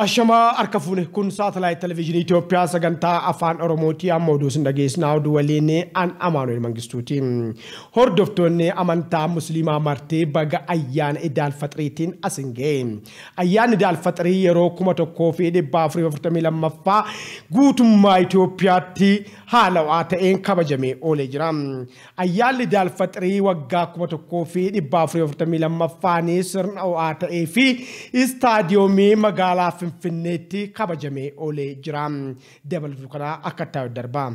Ashamaa harka fuune kun saatalaayit televezyiinii Itoophiyaa sagantaa afaan Oromooti amma oduu sin dhageessinaa an Amaanuel Mangistuuti. Hordoftoonni amantaa Musliimaa martee baga ayyaana Idaal Faxiriitiin asin ga'e. Ayyaanni Idaal Faxirii yeroo kuma tokkoo fi dhibba afurii afurtamii lammaffaa guutummaa Itoophiyaatti haalawaa ta'een kabajamee oolee jira. Ayyaanni Idaal Faxirii waggaa kuma tokkoo fi dhibba afurii afurtamii lammaffaan sirna ho'aa ta'ee fi istaadiyoomii magaalaa Finfinneetti kabajamee oolee jira. Dabalatu kana akka ta'u darba.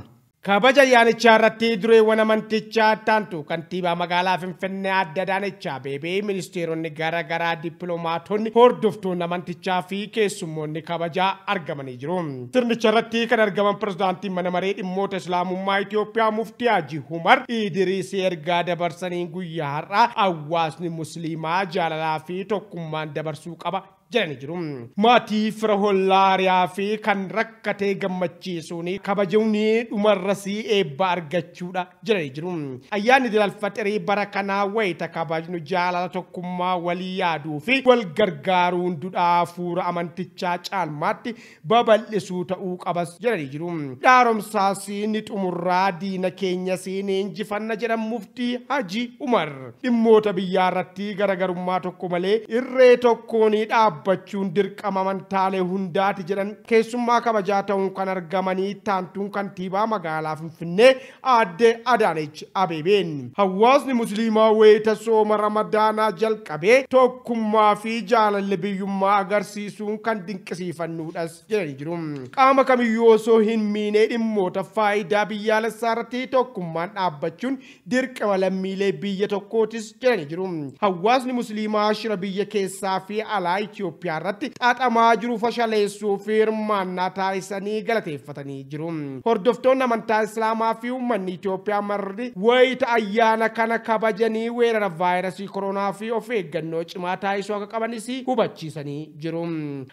Kabaja ayyaanichaa irratti dureewwan amantichaa taantu kantiibaa magaalaa Finfinnee adda Adaanechaa Abeebee ministeeronni gara garaa dippiloomaatonni hordoftoonni amantichaa fi keessummoonni kabajaa argamanii jiru. Sirnicha irratti kan argaman pirezidaantiin mana maree dhimmoota islaamummaa Itoophiyaa muftii Haji Umar Idriisii ergaa dabarsanii guyyaa har'aa hawaasni musliimaa jaalalaa fi tokkummaan dabarsuu qaba jedhanii jiru. Maatii fira hollaariyaa fi kan rakkatee gammachiisuun kabajuun dhumarras eebba argachuudha jedhanii jiru. Ayyaanni Idiil Faxirii bara kanaa wayita kabajnu jaalala tokkummaa walii yaaduu fi wal gargaaruun duudhaa hafuura amantichaa caalmaatti babal'isuu ta'uu qabas jedhanii jiru. Dhaaromsaas ni xumurraa diina keenyas ni injifanna jedhan muftii Haji Umar. Dhimmoota biyyaa irratti garaagarummaa tokko malee irree tokkoon dhaabbachuun dirqama amantaalee hundaati jedhan keessummaa kabajaa ta'uun kan argamanii taantuun kantiibaa magaalaa Finfinnee aadde Adaanech Abeebeen. Hawaasni musliimaa wayita sooma ramadaanaa jalqabee tokkummaa fi jaalalli biyyummaa agarsiisuun kan dinqisiifannuudhas jedhanii jiru. Qaama kamiyyuu osoo hin miinee dhimmoota faayidaa biyyaalessaa irratti tokkummaan dhaabbachuun dirqama lammiilee biyya tokkootis jedhanii jiru. Hawaasni musliimaa shira biyya keessaa fi alaa Itoophiyaa irratti xaxamaa jiru fashaleessuu fi hirmaannaa taasisanii galateeffatanii jiru. Hordoftoonni amantaa Islaamaa fi uummanni Itoophiyaa marri wayita ayyaana kana kabajanii weerara vaayirasii koronaa fi of eeggannoo cimaa taasisuu akka qabanis hubachiisanii jiru.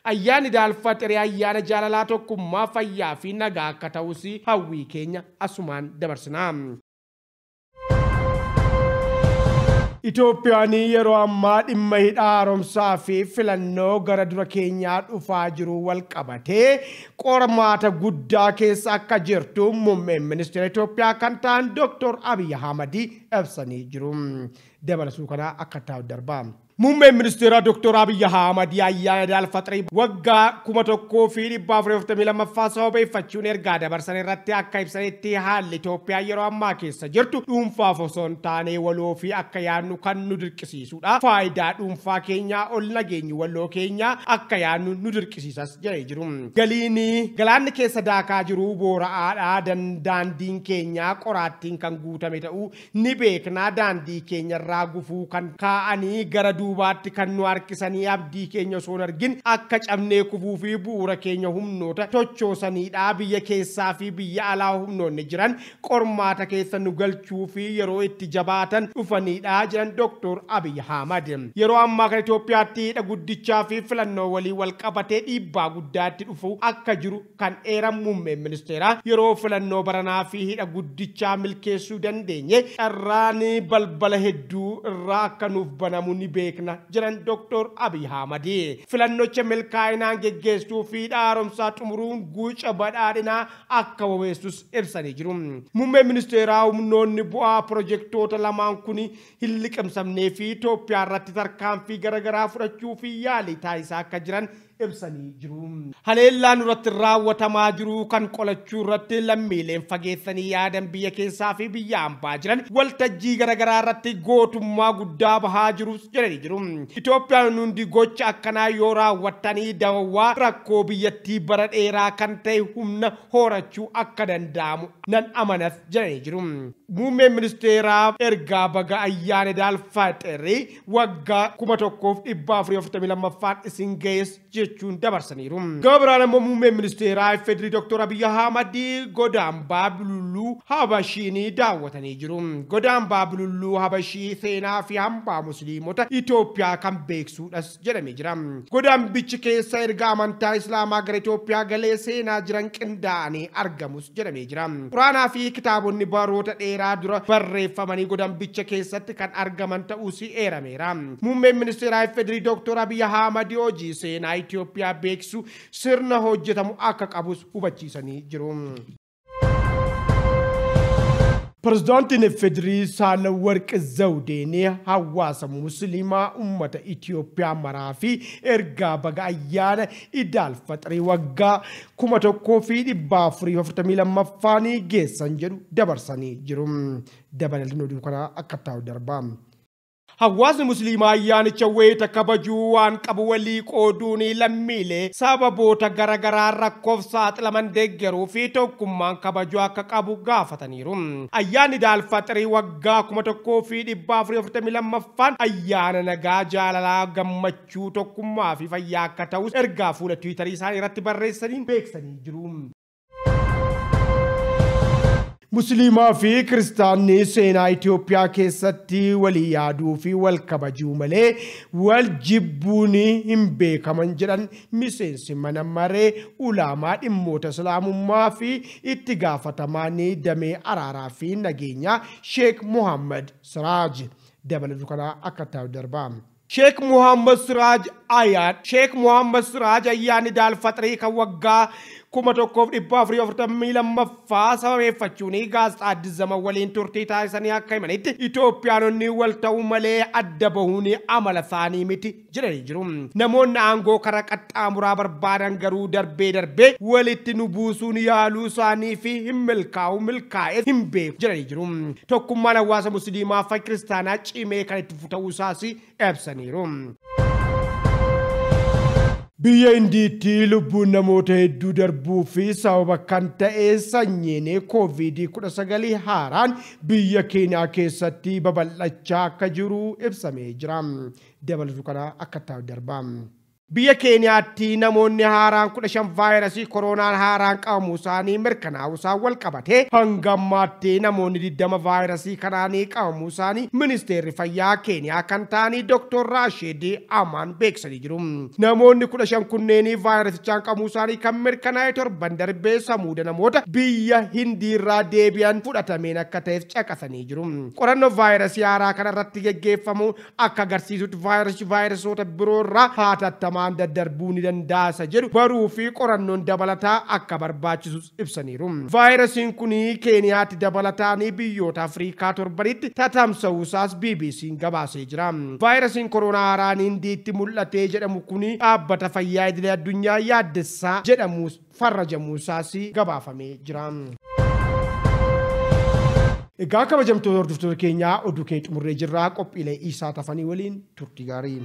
Ayyaanni Idaal Faxirii ayyaana jaalalaa tokkummaa fayyaa fi nagaa akka ta'us hawwii keenya asumaan dabarsina. Itoophiyaan yeroo ammaa dhimma hidhaa haaromsaa fi filannoo gara dura keenyaa dhufaa jiru wal qabatee qormaata guddaa keessa akka jirtu muummeen ministeera Itoophiyaa kan ta'an Dr. Abiy Ahmad ibsanii jiru. Dabalasuu kana akka ta'u darba. Muummeen ministeeraa Dr. Abiy Ahmad ayyaana Idaal Faxirii waggaa kuma tokkoo fi dhibba afurii afurtamii lammaffaa sababeeffachuun ergaa dabarsan irratti akka ibsanitti haalli Itoophiyaa yeroo ammaa keessa jirtu dhuunfaaf osoo hin taane waloo fi akka yaadnu kan nu dirqisiisudha. Faayidaa dhuunfaa keenyaa ol nageenyi waloo keenyaa akka yaadnu nu dirqisiisas jedhee jiru. Galiin galaanni keessa daakaa jiru boora'aadhaa daandiin keenyaa qoraattiin kan guutame ta'uu ni beeknaa daandii keenyarraa gufuu kan kaa'anii gara duubaatti kan nu harkisanii abdii keenya osoo argin akka cabnee kufuu fi bu'uura keenya humnoota tochoosaniidha biyya keessaa fi biyya alaa humnoonni jiran qormaata keessa nu galchuu fi yeroo itti jabaatan dhufaniidha jedhan Dr. Abiy Ahmad. Yeroo ammaa kana Itoophiyaatti hidha guddichaa fi filannoo walii wal qabatee dhiibbaa guddaatti dhufu akka jiru kan eeran muummeen ministeeraa yeroo filannoo baranaa fi hidha guddichaa milkeessuu dandeenye carraan balbala hedduu irraa akka nuuf banamu ni beekna. jedhan Dr. Abiy Ahmad. Filannocha milkaa'inaan geggeessuu fi haaromsaa xumuruun guuca badhaadhinaa akka bobeessus ibsanii jiru. Muummeen ministeeraa humnoonni bu'aa pirojektoota lamaan kun hin liqimsamnee fi Itoophiyaa irratti tarkaanfii garaagaraa fudhachuu fi yaalii taasisaa akka jiran ibsanii jiru. Haleellaan irratti raawwatamaa jiru kan qolachuu irratti lammiileen fageessanii yaadan biyya keessaa fi biyya hambaa jiran waltajjii garaagaraa irratti gootummaa guddaa bahaa jirus jedhanii jiru. Itoophiyaan hundi gocha akkanaa yoo raawwattanii dawwaa rakkoo biyyattii bara dheeraa kan ta'e humna horachuu akka danda'amu nan amanas jedhanii jiru. Muummeen ministeeraa ergaa baga ayyaana Idaal Faxirii waggaa kuma tokkoof dhibba afurii afurtamii lammaffaan isin ga'es jechuun dabarsaniiru. Gabiraan immoo muummeen ministeeraa Ifeedirii Dr. Abiy Ahmad godaan Baabiluluu Habashii daawwatanii jiru. Godaan Baabiluluu Habashii seenaa fi hambaa musliimota Itoophiyaa kan beeksuudhas jedhamee jira. Godaan bichi keessa erga amantaa Islaamaa gara Itoophiyaa galee seenaa jiran qindaa'anii argamus jedhamee jira. Quraanaa fi kitaabonni baroota dheeraa dura barreeffamanii godaan bicha keessatti kan argaman ta'uus eerameera. Muummeen ministeeraa Ifeedirii Dr. Abiy Ahmad hojii seenaa Itoophiyaa beeksisu sirna hojjetamu akka qabus hubachiisanii jiru. Ifedirii Saalawarqi Zawudeen hawaasa musliimaa uummata Itoophiyaa maraa fi ergaa baga ayyaana idaal faxirii waggaa kuma tokkoo fi dhibba afurii afurtamii lammaffaan geessan jedhu dabarsanii jiru. Dabalataan oduu kana akka taa'u darbaa. Hawaasni musliimaa ayyaanicha wayita kabajuu waan qabu walii qooduun lammiilee sababoota garaagaraa rakkoof saaxilaman deeggaruu fi tokkummaan kabajuu akka qabu gaafataniiru. Ayyaanni daalfaxirii waggaa kuma tokkoo fi dhibba afurii afurtamii lammaffaan ayyaana nagaa jaalalaa gammachuu tokkummaa fi fayyaa akka ta'us ergaa fuula tiwiitarii isaanii irratti barreessaniin beeksanii jiru. Musliimaa fi kiristaanni seenaa Itoophiyaa keessatti walii yaaduu fi wal kabajuu malee wal jibbuun hin beekaman jedhan miseensi mana maree ulaamaa dhimmoota islaamummaa fi itti gaafatamaan damee araaraa fi nageenyaa Sheek Muhammad Siraaj dabalatu kana akka taa'u darbaa. Sheek Muhammad Siraaj ayaan Sheek Muhammad Siraaj ayyaanni daalfaxirii kan waggaa kuma tokkoof dhibba afurii afurtamii lammaffaa sababeeffachuun gaazexaa Addis Zaman waliin turtii taasisanii akka himanitti Itoophiyaanonni wal ta'uu malee adda bahuun amala isaanii miti jedhanii jiru. Namoonni aangoo karaa qaxxaamuraa barbaadan garuu darbee darbee walitti nu buusuun yaaluu isaanii fi hin milkaa'u milkaa'e hin beeku jedhanii jiru. Tokkummaan hawaasa musliimaa fi kiristaanaa cimee kan itti fufuu isaas ibsaniiru. Biyya Indiitti lubbuun namoota hedduu darbuu fi sababa kan ta'e sanyiin COVID-19 haaraan biyya keenyaa keessatti babal'achaa akka jiru ibsamee jira. Dabalatu kana akka taa'u darbaa. Biyya keenyaatti namoonni haaraan kudha shan vaayirasii koronaan haaraan qabamuu isaanii mirkanaa'uu isaa wal qabatee hanga ammaatti namoonni diddama vaayirasii kanaanii qabamuu isaanii ministeerri fayyaa keeniyaa kan ta'anii Dr. Raashid Amaan beeksisanii jiru. Namoonni kudha shan kunneenii vaayirasichaan qabamuu isaanii kan mirkanaa'e torban darbee samuuda namoota biyya hindiirraa deebi'an fudhatameen akka ta'eef caqasanii jiru. Qorannoo vaayirasii haaraa kanarratti geggeeffamu akka agarsiisutti vaayirasii vaayirasoota biroo irraa haatattamaa namaan daddarbuu ni danda'a jedhu baruu fi qorannoon dabalataa akka barbaachisus ibsaniiru. Vaayirasiin kun keeniyaatti dabalataan biyyoota Afrikaa torbanitti tatamsa'uusaas BBC'n gabaasee jira. Vaayirasiin koronaa haaraan indiitti mul'atee jedhamu kun dhaabbata fayyaa idilee addunyaa yaaddessaa jedhamu farrajamuusaas gabaafamee jira. Egaa kabajamtoota hordoftoota keenyaa oduu keenya xumurree jirraa qophiilee isaa tafanii waliin turtii gaarii.